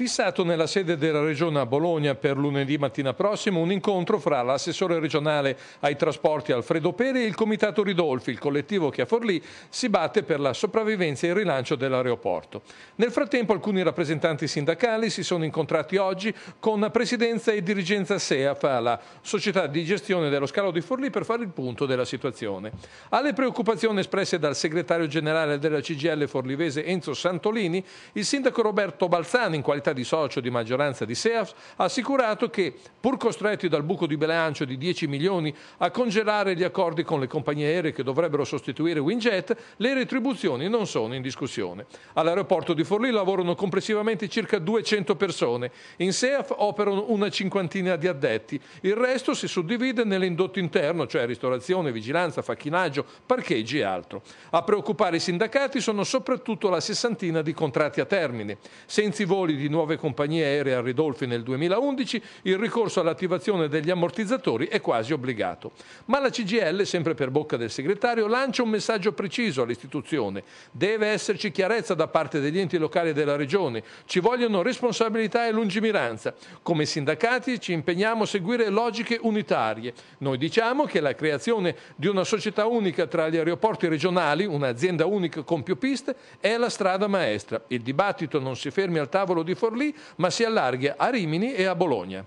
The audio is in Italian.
Fissato nella sede della Regione a Bologna per lunedì mattina prossimo un incontro fra l'assessore regionale ai trasporti Alfredo Peri e il Comitato Ridolfi, il collettivo che a Forlì si batte per la sopravvivenza e il rilancio dell'aeroporto. Nel frattempo alcuni rappresentanti sindacali si sono incontrati oggi con presidenza e dirigenza SEAF, la società di gestione dello scalo di Forlì, per fare il punto della situazione. Alle preoccupazioni espresse dal segretario generale della CGL forlivese Enzo Santolini, il sindaco Roberto Balzani, in qualità qualità di socio di maggioranza di SEAF, ha assicurato che, pur costretti dal buco di bilancio di 10 milioni a congelare gli accordi con le compagnie aeree che dovrebbero sostituire Winjet, le retribuzioni non sono in discussione. All'aeroporto di Forlì lavorano complessivamente circa 200 persone, in SEAF operano una cinquantina di addetti, il resto si suddivide nell'indotto interno, cioè ristorazione, vigilanza, facchinaggio, parcheggi e altro. A preoccupare i sindacati sono soprattutto la sessantina di contratti a termine. Senza i voli di nuove compagnie aeree a Ridolfi nel 2011, il ricorso all'attivazione degli ammortizzatori è quasi obbligato. Ma la CGL, sempre per bocca del segretario, lancia un messaggio preciso all'istituzione. Deve esserci chiarezza da parte degli enti locali della Regione, ci vogliono responsabilità e lungimiranza. Come sindacati ci impegniamo a seguire logiche unitarie. Noi diciamo che la creazione di una società unica tra gli aeroporti regionali, un'azienda unica con più piste, è la strada maestra. Il dibattito non si fermi al tavolo di Forlì, ma si allarghi a Rimini e a Bologna.